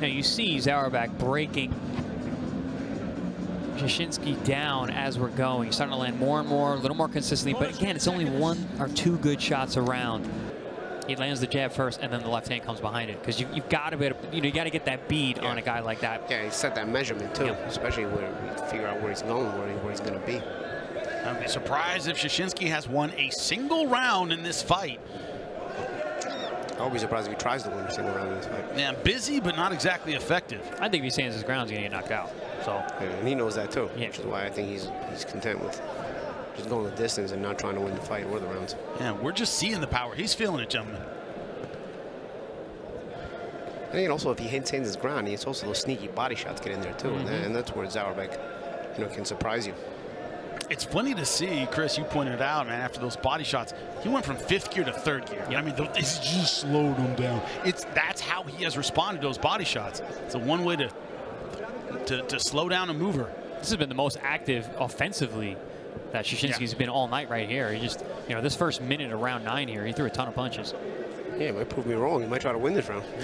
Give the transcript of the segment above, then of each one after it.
Now you see Zaurbek breaking Wrzesinski down as we're going. He's starting to land more and more, a little more consistently. But again, it's only one or two good shots around. He lands the jab first, and then the left hand comes behind it. Because you, have got to be, able you know, you got to get that bead yeah. on a guy like that. Yeah, he set that measurement too, yeah. especially where you figure out where he's going, where, he, where he's going to be. I'd be surprised if Wrzesinski has won a single round in this fight. I will be surprised if he tries to win a single round in this fight. Yeah, busy, but not exactly effective. I think if he stands his ground, he's going to get knocked out. So. Yeah, and he knows that too, yeah. which is why I think he's he's content with just going the distance and not trying to win the fight or the rounds. Yeah, we're just seeing the power. He's feeling it, gentlemen. And also, if he hits his ground, it's also those sneaky body shots get in there too, mm -hmm. and, that's where Zaurbek, you know, can surprise you. It's funny to see, Chris. You pointed it out, man. After those body shots, he went from fifth gear to third gear. Yeah. I mean, it's just slowed him down. It's that's how he has responded to those body shots. It's a one way to to, to slow down a mover. This has been the most active offensively that Wrzesinski's yeah. been all night right here. He just, you know, this first minute of round nine here, he threw a ton of punches. Yeah, might prove me wrong. He might try to win this round.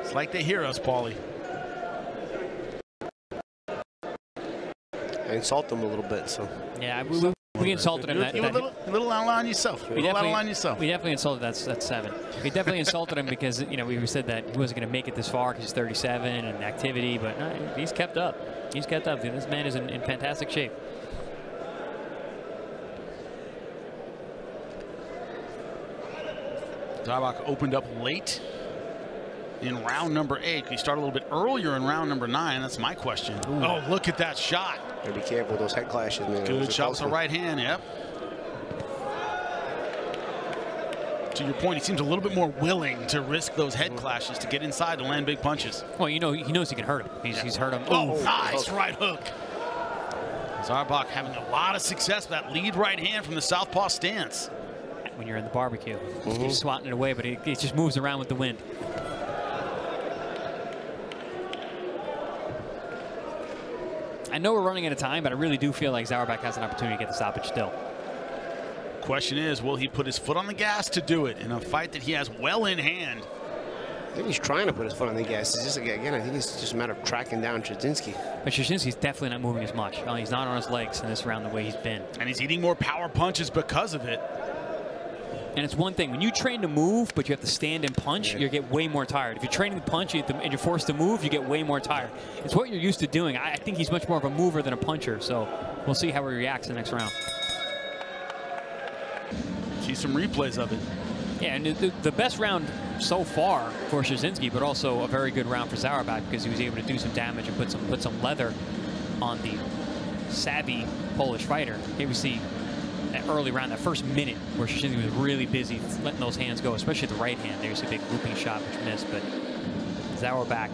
it's like they hear us, Paulie. Insult them a little bit, so. Yeah, we, we, we insulted him. That, you that, a little, little out on yourself. We definitely, on yourself. We definitely insulted that, that seven. We definitely insulted him because, you know, we said that he wasn't going to make it this far because he's 37 and activity, but no, he's kept up. He's kept up. This man is in, in fantastic shape. Zaurbek opened up late in round number eight. He started a little bit earlier in round number nine. That's my question. Ooh. Oh, look at that shot. Gotta be careful with those head clashes, man. Good shot with the right hand, yep. To your point, he seems a little bit more willing to risk those head clashes to get inside to land big punches. Well, you know, he knows he can hurt him. He's, yeah. he's hurt him. Oh, Ooh. nice right hook. Zaurbek having a lot of success with that lead right hand from the southpaw stance when you're in the barbecue. Mm -hmm. You're swatting it away, but it, it just moves around with the wind. I know we're running out of time, but I really do feel like Zaurbek has an opportunity to get the stoppage still. Question is, will he put his foot on the gas to do it in a fight that he has well in hand? I think he's trying to put his foot on the gas. It's just again, I think it's just a matter of tracking down Trzynski. But Trzynski's definitely not moving as much. Uh, he's not on his legs in this round the way he's been. And he's eating more power punches because of it. And it's one thing, when you train to move, but you have to stand and punch, yeah. you get way more tired. If you're training to punch and you're forced to move, you get way more tired. It's what you're used to doing. I think he's much more of a mover than a puncher, so we'll see how he reacts in the next round. See some replays of it. Yeah, and the, the best round so far for Trzynski, but also a very good round for Zaurbek because he was able to do some damage and put some put some leather on the savvy Polish fighter. Here we see that early round, that first minute where Szynski was really busy letting those hands go, especially the right hand. There's a big looping shot which missed, but Zaurbek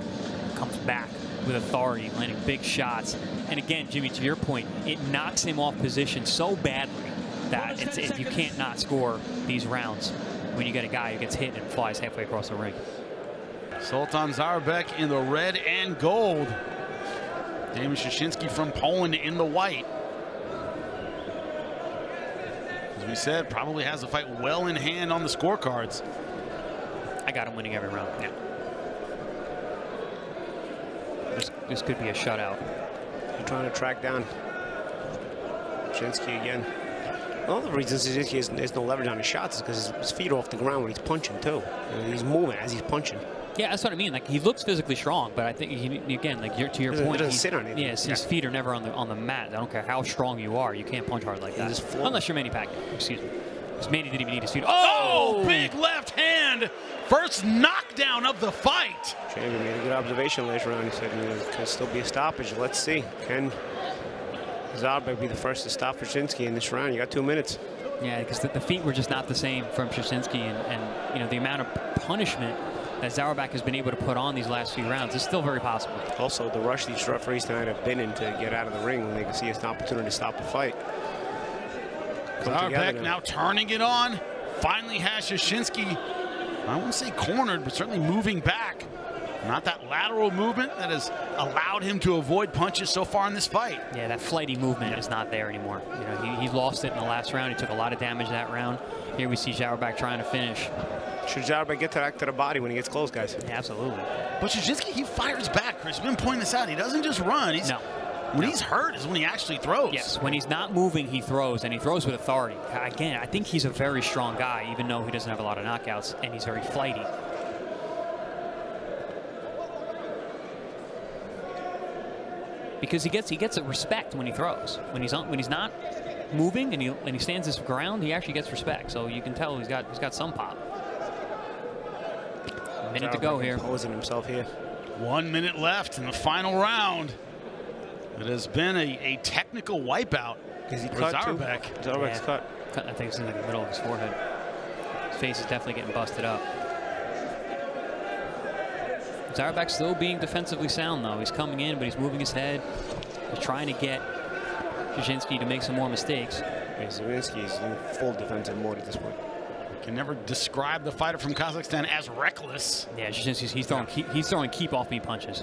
comes back with authority, landing big shots. And again, Jimmy, to your point, it knocks him off position so badly that it's, it, you can't not score these rounds when you get a guy who gets hit and flies halfway across the ring. Sultan Zaurbek in the red and gold. Damon Szynski from Poland in the white. As we said, probably has the fight well in hand on the scorecards. I got him winning every round. Yeah. This, this could be a shutout. You're trying to track down Shinsky again. One of the reasons Shinsky has, has no leverage on his shots is because his, his, feet are off the ground when he's punching, too. he's moving as he's punching. Yeah, that's what I mean. Like he looks physically strong, but I think he, again, like to your point, he sit on it. Yes, yeah, his feet are never on the on the mat. I don't care how strong you are, you can't punch hard like that. Unless you're Manny Pacquiao. Excuse me. Because Manny didn't even need his feet. Oh! oh, big left hand. First knockdown of the fight. Champion made a good observation later on. He said it could still be a stoppage. Let's see. Can Zaurbek be the first to stop Trzynski in this round? You got two minutes. Yeah, because the, the, feet were just not the same from Trzynski, and, and you know the amount of punishment that Zaurbek has been able to put on these last few rounds is still very possible. Also, the rush these referees tonight have been in to get out of the ring when they can see it's an opportunity to stop the fight. Zaurbek now. now turning it on. Finally has Szynski, I won't say cornered, but certainly moving back. Not that lateral movement that has allowed him to avoid punches so far in this fight. Yeah, that flighty movement is not there anymore. You know, he, he lost it in the last round. He took a lot of damage that round. Here we see Zaurbek trying to finish. Should Zaurbek get to, to the body when he gets close, guys? Yeah, absolutely. But Szynski, he fires back, Chris. We've been pointing this out. He doesn't just run. He's, No. When he's hurt is when he actually throws. Yes, when he's not moving, he throws, and he throws with authority. Again, I think he's a very strong guy, even though he doesn't have a lot of knockouts, and he's very flighty. Because he gets he gets a respect when he throws. When he's on, when he's not moving and he and he stands his ground, he actually gets respect. So you can tell he's got he's got some pop. A minute to go Zaurbek here. Imposing himself here. One minute left in the final round. It has been a, a technical wipeout. Is he for cut too? Zaurbek. Zaurbek's Yeah. cut. Cut- I think it's in the middle of his forehead. His face is definitely getting busted up. Zaurbek's still being defensively sound, though. He's coming in, but he's moving his head. He's trying to get Szynski to make some more mistakes. Yeah, Wrzesinski is in full defensive mode at this point. Can never describe the fighter from Kazakhstan as reckless. Yeah, Szynski's he's throwing keep, he's throwing keep off me punches.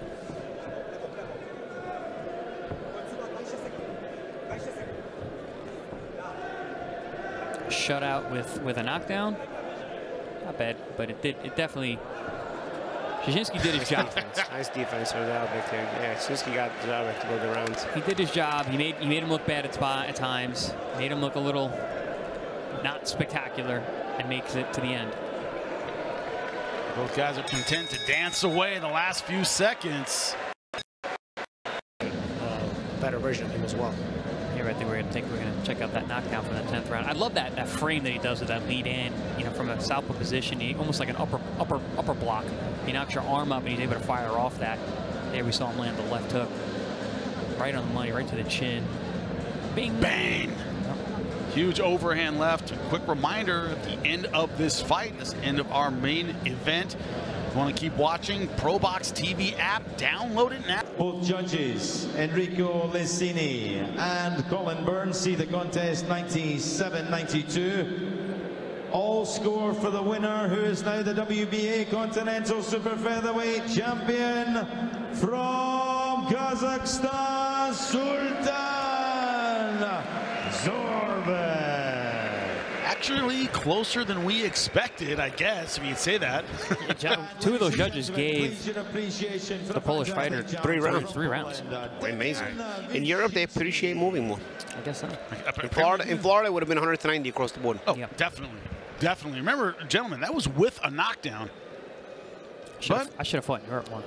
Shutout with with a knockdown. Not bad, but it did it definitely. Szynski did his job. Defense. nice defense for Zaurbek there. Yeah, Szynski got Zaurbek to go the rounds. He did his job. He made he made him look bad at spot at times. Made him look a little not spectacular, and makes it to the end. Both guys are content to dance away in the last few seconds. Uh, better version of him as well. Here, I think we're gonna take we're gonna check out that knockdown from the tenth round. I love that that frame that he does with that lead in, you know, from a southpaw position, he, almost like an upper upper upper block. He knocks your arm up and he's able to fire off that. There we saw him land the left hook, right on the money, right to the chin. Bing. Bang! Huge overhand left. Quick reminder at the end of this fight, this end of our main event. If you want to keep watching, ProBox TV app, download it now. Both judges, Enrico Licini and Colin Burns, see the contest 97-92. All score for the winner, who is now the WBA Continental Super Featherweight Champion from Kazakhstan, Sultan Zaurbek. Actually, closer than we expected, I guess, if you'd say that. Two of those judges gave the Polish fighter Three rounds. Three rounds. Amazing. In Europe, they appreciate moving more. I guess so. In Florida, in Florida, it would have been 190 across the board. Oh, Yep. definitely. Definitely. Remember, gentlemen, that was with a knockdown. Should've- But- I should have fought in Europe one.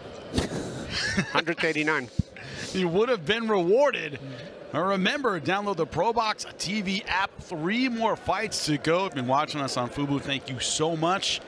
189. You would have been rewarded. Now remember, download the ProBox TV app. Three more fights to go. If you've been watching us on Fubo, thank you so much.